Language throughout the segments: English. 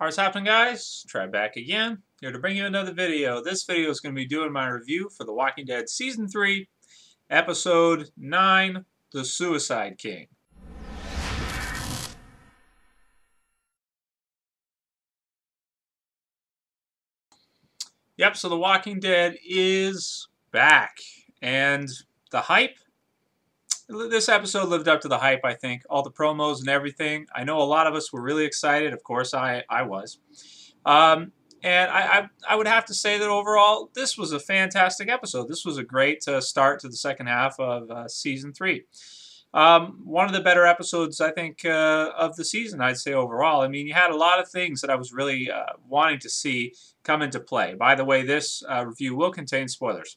What's happening guys? Trev back again. Here to bring you another video. This video is going to be doing my review for The Walking Dead Season 3, Episode 9, The Suicide King. Yep, so The Walking Dead is back. And the hype this episode lived up to the hype, I think. All the promos and everything. I know a lot of us were really excited. Of course, I, I was. Um, and I, I, I, would have to say that overall, this was a fantastic episode. This was a great uh, start to the second half of uh, season three. Um, one of the better episodes, I think, uh, of the season, I'd say overall. I mean, you had a lot of things that I was really uh, wanting to see come into play. By the way, this uh, review will contain spoilers.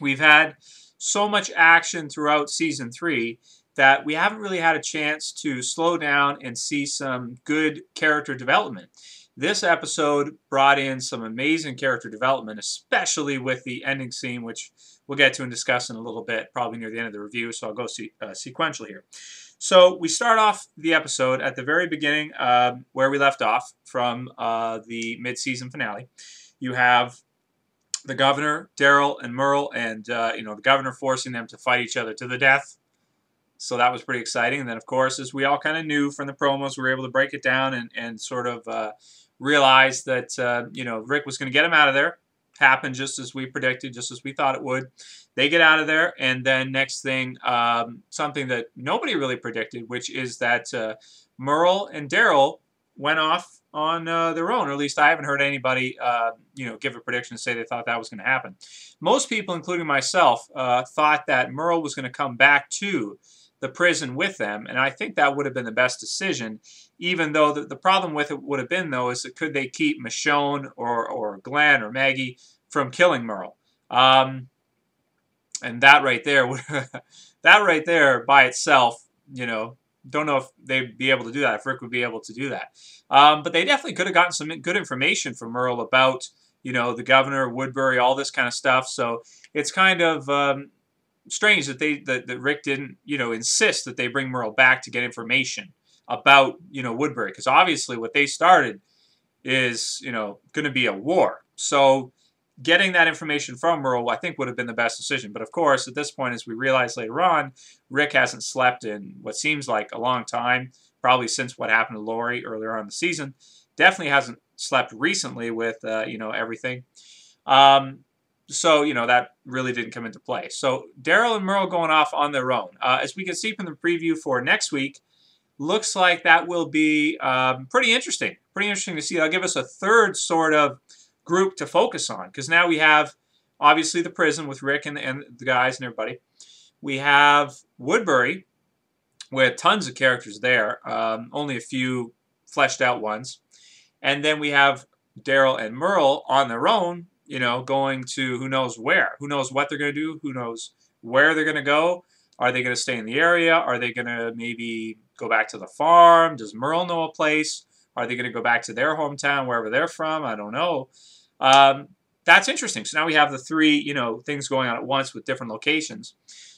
We've had so much action throughout season three that we haven't really had a chance to slow down and see some good character development. This episode brought in some amazing character development, especially with the ending scene, which we'll get to and discuss in a little bit, probably near the end of the review, so I'll go se uh, sequential here. So we start off the episode at the very beginning uh, where we left off from uh, the mid-season finale. You have the governor, Daryl, and Merle, and uh, you know the governor forcing them to fight each other to the death. So that was pretty exciting. And then, of course, as we all kind of knew from the promos, we were able to break it down and, and sort of uh, realize that uh, you know Rick was going to get him out of there. Happened just as we predicted, just as we thought it would. They get out of there, and then next thing, um, something that nobody really predicted, which is that uh, Merle and Daryl went off on uh, their own, or at least I haven't heard anybody, uh, you know, give a prediction and say they thought that was going to happen. Most people, including myself, uh, thought that Merle was going to come back to the prison with them, and I think that would have been the best decision, even though the, the problem with it would have been, though, is that could they keep Michonne or, or Glenn or Maggie from killing Merle? Um, and that right there, that right there by itself, you know, don't know if they'd be able to do that, if Rick would be able to do that. Um, but they definitely could have gotten some good information from Merle about, you know, the governor, Woodbury, all this kind of stuff. So it's kind of um, strange that they that, that Rick didn't, you know, insist that they bring Merle back to get information about, you know, Woodbury. Because obviously what they started is, you know, going to be a war. So getting that information from Merle, I think, would have been the best decision. But of course, at this point, as we realize later on, Rick hasn't slept in what seems like a long time, probably since what happened to Lori earlier on in the season. Definitely hasn't slept recently with, uh, you know, everything. Um, so, you know, that really didn't come into play. So, Daryl and Merle going off on their own. Uh, as we can see from the preview for next week, looks like that will be um, pretty interesting. Pretty interesting to see. That'll give us a third sort of group to focus on because now we have obviously the prison with Rick and, and the guys and everybody. We have Woodbury with tons of characters there, um, only a few fleshed out ones. And then we have Daryl and Merle on their own, you know, going to who knows where. Who knows what they're going to do? Who knows where they're going to go? Are they going to stay in the area? Are they going to maybe go back to the farm? Does Merle know a place? Are they going to go back to their hometown, wherever they're from? I don't know. Um, that's interesting. So now we have the three, you know, things going on at once with different locations.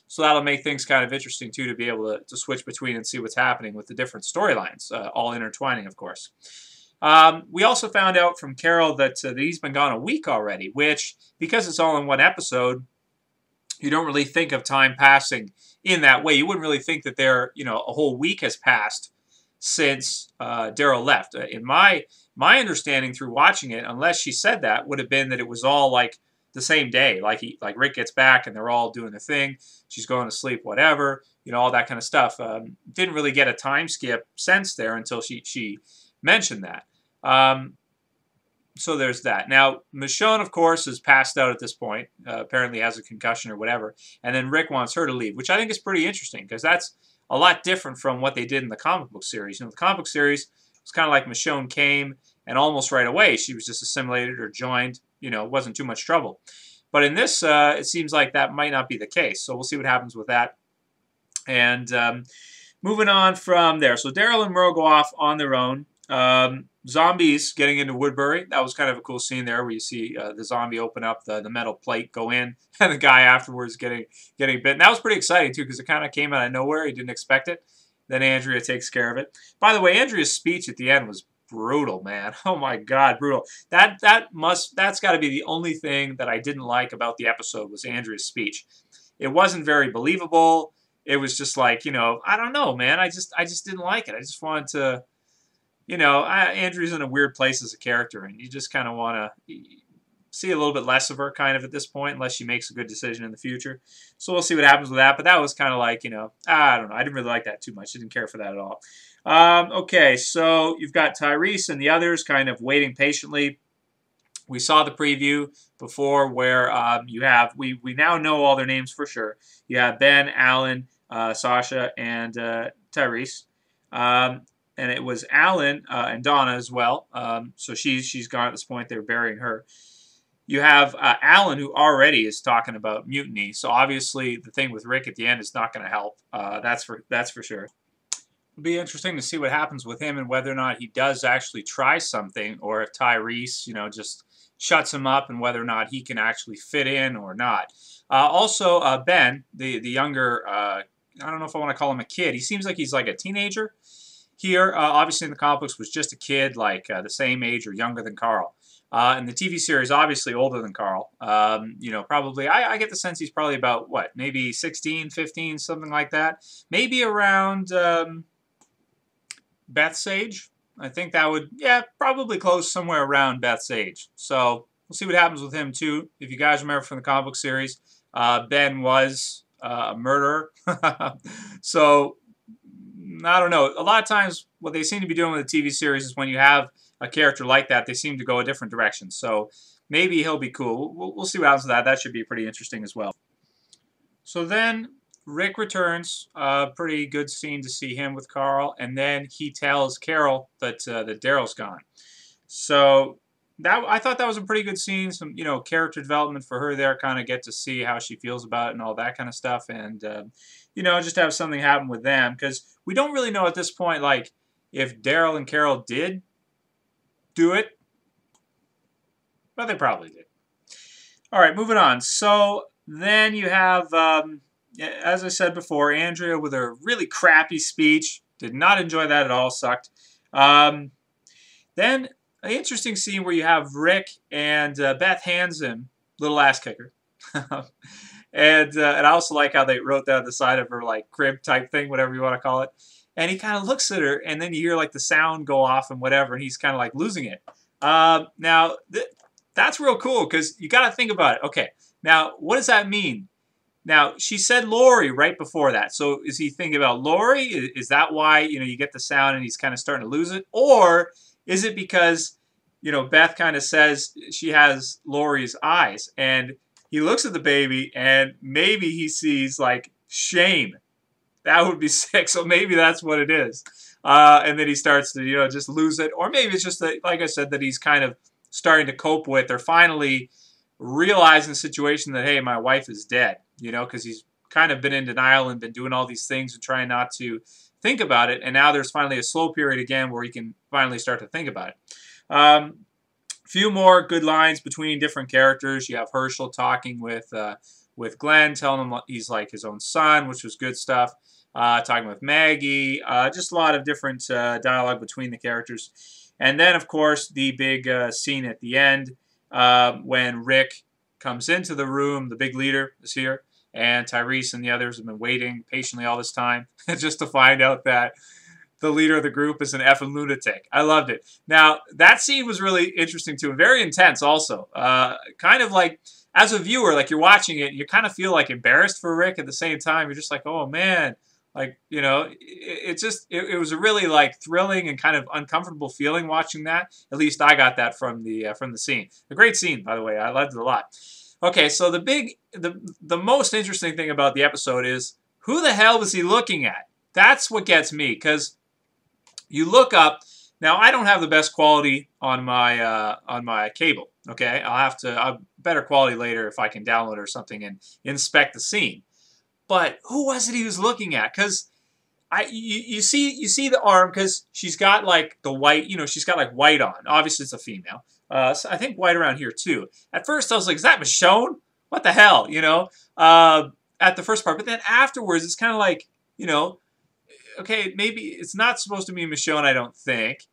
So that'll make things kind of interesting, too, to be able to, to switch between and see what's happening with the different storylines, uh, all intertwining, of course. Um, we also found out from Carol that, uh, that he's been gone a week already, which, because it's all in one episode, you don't really think of time passing in that way. You wouldn't really think that there, you know, a whole week has passed since uh, Daryl left. Uh, in my my understanding through watching it, unless she said that, would have been that it was all like the same day. Like he, like Rick gets back and they're all doing the thing. She's going to sleep, whatever, you know, all that kind of stuff. Um, didn't really get a time skip sense there until she she mentioned that. Um, so there's that. Now, Michonne, of course, is passed out at this point. Uh, apparently has a concussion or whatever. And then Rick wants her to leave, which I think is pretty interesting because that's a lot different from what they did in the comic book series. You know, the comic book series was kind of like Michonne came and almost right away she was just assimilated or joined. You know, it wasn't too much trouble. But in this, uh, it seems like that might not be the case. So we'll see what happens with that. And um, moving on from there. So Daryl and Merle go off on their own. Um, zombies getting into Woodbury. That was kind of a cool scene there where you see uh, the zombie open up the, the metal plate, go in, and the guy afterwards getting getting bit. And that was pretty exciting too because it kind of came out of nowhere. He didn't expect it. Then Andrea takes care of it. By the way, Andrea's speech at the end was brutal, man. Oh my god, brutal. That that must that's got to be the only thing that I didn't like about the episode was Andrea's speech. It wasn't very believable. It was just like, you know, I don't know, man. I just I just didn't like it. I just wanted to you know, I, Andrea's in a weird place as a character and you just kind of want to see a little bit less of her kind of at this point unless she makes a good decision in the future. So we'll see what happens with that. But that was kind of like, you know, I don't know. I didn't really like that too much. I didn't care for that at all. Um, okay, so you've got Tyrese and the others kind of waiting patiently. We saw the preview before where um, you have, we, we now know all their names for sure. You have Ben, Alan, uh, Sasha, and uh, Tyrese. Um, and it was Alan uh, and Donna as well. Um, so she's she's gone at this point. They're burying her you have uh, Alan, who already is talking about mutiny. So obviously, the thing with Rick at the end is not going to help. Uh, that's for that's for sure. It'll be interesting to see what happens with him and whether or not he does actually try something, or if Tyrese, you know, just shuts him up, and whether or not he can actually fit in or not. Uh, also, uh, Ben, the the younger, uh, I don't know if I want to call him a kid. He seems like he's like a teenager. Here, uh, obviously in the books, was just a kid, like the same age or younger than Carl. Uh, and the TV series, obviously older than Carl. Um, you know, probably, I, I, get the sense he's probably about, what, maybe 16, 15, something like that. Maybe around um, Beth's age. I think that would, yeah, probably close somewhere around Beth's age. So we'll see what happens with him, too. If you guys remember from the comic book series, uh, Ben was uh, a murderer. so, I don't know. A lot of times, what they seem to be doing with the TV series is when you have a character like that, they seem to go a different direction. So maybe he'll be cool. We'll, we'll see what happens with that. That should be pretty interesting as well. So then Rick returns. A uh, pretty good scene to see him with Carl, and then he tells Carol that uh, that Daryl's gone. So that I thought that was a pretty good scene. Some you know character development for her there. Kind of get to see how she feels about it and all that kind of stuff, and uh, you know just have something happen with them because we don't really know at this point like if Daryl and Carol did do it. But they probably did. All right, moving on. So then you have, um, as I said before, Andrea with a really crappy speech. Did not enjoy that at all. Sucked. Um, then an interesting scene where you have Rick and uh, Beth hands him little ass kicker. and uh, and I also like how they wrote that on the side of her like crib type thing, whatever you want to call it and he kind of looks at her, and then you hear like the sound go off and whatever, and he's kind of like losing it. Uh, now th- that's real cool because you got to think about it. Okay, now what does that mean? Now she said Lori right before that, so is he thinking about Lori? Is, is that why you know you get the sound and he's kind of starting to lose it, or is it because you know Beth kind of says she has Lori's eyes and he looks at the baby and maybe he sees like Shane that would be sick. So maybe that's what it is. Uh, and then he starts to, you know, just lose it. Or maybe it's just that, like I said, that he's kind of starting to cope with or finally realizing the situation that, hey, my wife is dead, you know, because he's kind of been in denial and been doing all these things and trying not to think about it. And now there's finally a slow period again where he can finally start to think about it. Um, few more good lines between different characters. You have Hershel talking with uh, with Glenn, telling him he's like his own son, which was good stuff uh, talking with Maggie, uh, just a lot of different uh, dialogue between the characters. And then, of course, the big uh, scene at the end um, when Rick comes into the room, the big leader is here, and Tyrese and the others have been waiting patiently all this time just to find out that the leader of the group is an effing lunatic. I loved it. Now, that scene was really interesting too, and very intense also. Uh, kind of like, as a viewer, like you're watching it, you kind of feel like embarrassed for Rick at the same time. You're just like, oh man, like you know it, it just it, it, was a really like thrilling and kind of uncomfortable feeling watching that at least i got that from the uh, from the scene a great scene by the way i loved it a lot okay so the big the the most interesting thing about the episode is who the hell was he looking at that's what gets me because you look up now i don't have the best quality on my uh, on my cable okay i'll have to I'll, better quality later if i can download or something and inspect the scene but who was it he was looking at? Because I you, you see you see the arm because she's got like the white you know she's got like white on. Obviously it's a female. Uh, so I think white around here too. At first I was like, is that Michonne? What the hell? You know. Uh, at the first part, but then afterwards it's kind of like you know, okay, maybe it's not supposed to be Michonne. I don't think.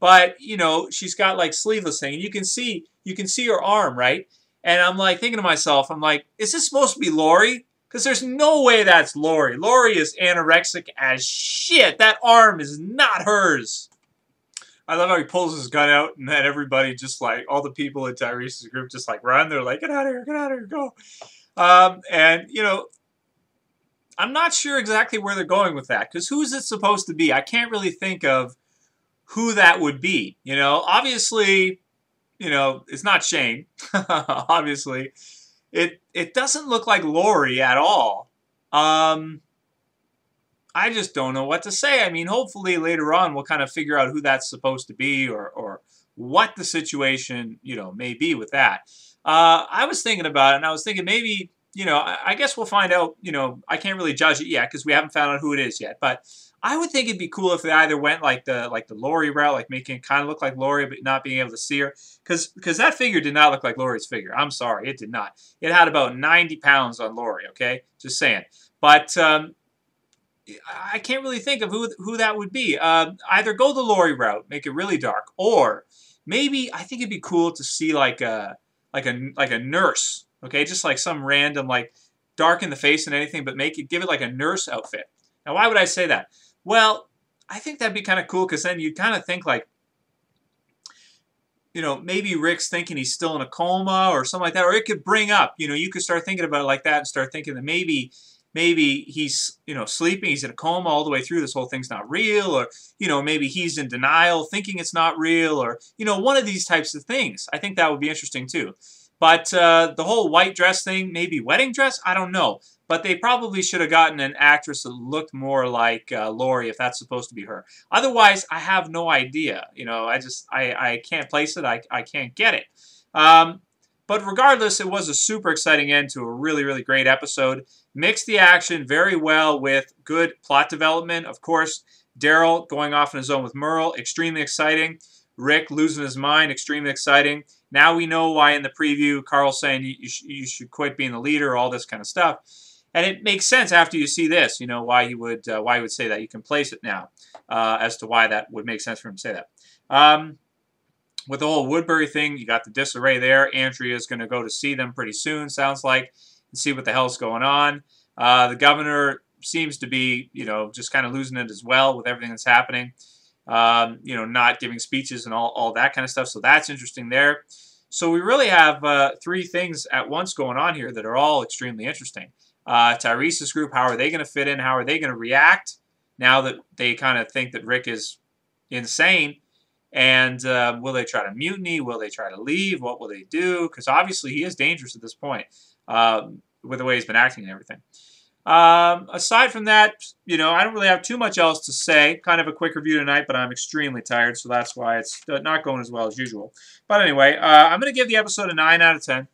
but you know she's got like sleeveless thing, and you can see you can see her arm, right? And I'm like thinking to myself, I'm like, is this supposed to be Lori? Because there's no way that's Lori. Lori is anorexic as shit. That arm is not hers. I love how he pulls his gun out and then everybody just like, all the people in Tyrese's group just like run. They're like, get out of here, get out of here, go. Um, and, you know, I'm not sure exactly where they're going with that because who is it supposed to be? I can't really think of who that would be. You know, obviously, you know, it's not Shane. obviously, it it doesn't look like Lori at all. Um, I just don't know what to say. I mean, hopefully later on we'll kind of figure out who that's supposed to be or or what the situation you know may be with that. Uh, I was thinking about it, and I was thinking maybe you know, I, I guess we'll find out. You know, I can't really judge it yet because we haven't found out who it is yet. But I would think it'd be cool if they either went like the like the Lori route, like making it kind of look like Lori, but not being able to see her, because because that figure did not look like Lori's figure. I'm sorry, it did not. It had about 90 pounds on Lori. Okay, just saying. But um, I can't really think of who who that would be. Uh, either go the Lori route, make it really dark, or maybe I think it'd be cool to see like a like a like a nurse Okay, just like some random like dark in the face and anything, but make it give it like a nurse outfit. Now, why would I say that? Well, I think that'd be kind of cool because then you kind of think like, you know, maybe Rick's thinking he's still in a coma or something like that, or it could bring up, you know, you could start thinking about it like that and start thinking that maybe maybe he's you know sleeping he's in a coma all the way through this whole thing's not real or you know maybe he's in denial thinking it's not real or you know one of these types of things i think that would be interesting too but uh, the whole white dress thing, maybe wedding dress, I don't know. But they probably should have gotten an actress that looked more like uh, Lori if that's supposed to be her. Otherwise, I have no idea. You know, I just, I, I can't place it. I, I can't get it. Um, but regardless, it was a super exciting end to a really, really great episode. Mixed the action very well with good plot development. Of course, Daryl going off on his own with Merle, extremely exciting. Rick losing his mind, extremely exciting. Now we know why in the preview Carl's saying you, sh you should quit being the leader, all this kind of stuff. And it makes sense after you see this, you know, why he would uh, why he would say that. You can place it now uh, as to why that would make sense for him to say that. Um, with the whole Woodbury thing, you got the disarray there. Andrea is going to go to see them pretty soon, sounds like, and see what the hell's going on. Uh, the governor seems to be, you know, just kind of losing it as well with everything that's happening um, you know, not giving speeches and all, all that kind of stuff. So that's interesting there. So we really have uh, three things at once going on here that are all extremely interesting. Uh, Tyrese's group, how are they going to fit in? How are they going to react now that they kind of think that Rick is insane? And uh, will they try to mutiny? Will they try to leave? What will they do? Because obviously he is dangerous at this point um, with the way he's been acting and everything. Um, aside from that, you know, I don't really have too much else to say. Kind of a quick review tonight, but I'm extremely tired, so that's why it's not going as well as usual. But anyway, uh, I'm going to give the episode a 9 out of 10.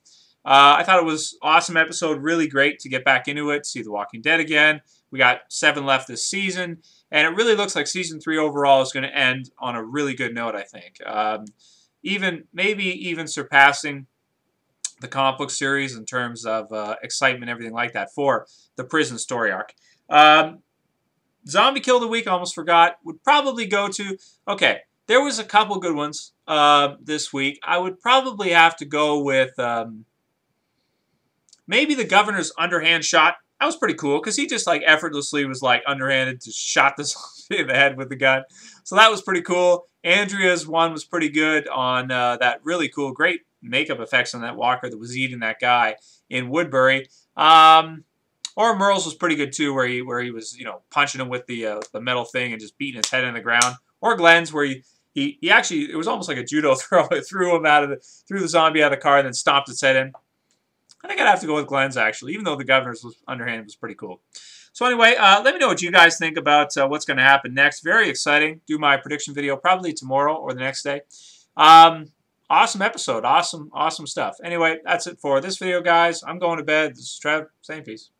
Uh, I thought it was awesome episode, really great to get back into it, see The Walking Dead again. We got seven left this season, and it really looks like season three overall is going to end on a really good note. I think, um, even maybe even surpassing the comic book series in terms of uh, excitement, everything like that for the prison story arc. Um, Zombie Kill the Week, almost forgot, would probably go to, okay, there was a couple good ones uh, this week. I would probably have to go with um, maybe the governor's underhand shot. That was pretty cool because he just like effortlessly was like underhanded to shot zombie in the head with the gun. So that was pretty cool. Andrea's one was pretty good on uh, that really cool, great makeup effects on that walker that was eating that guy in Woodbury. Um, or Merle's was pretty good too, where he where he was you know punching him with the uh, the metal thing and just beating his head in the ground. Or Glenn's where he he, he actually it was almost like a judo throw. It threw him out of the threw the zombie out of the car and then stomped its head in. I think I'd have to go with Glenn's actually, even though the governor's was underhand was pretty cool. So anyway, uh, let me know what you guys think about uh, what's going to happen next. Very exciting. Do my prediction video probably tomorrow or the next day. Um, awesome episode. Awesome, awesome stuff. Anyway, that's it for this video, guys. I'm going to bed. This is Trev. Same peace.